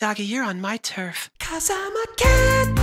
Doggy, you're on my turf. Cause I'm a cat, a cat.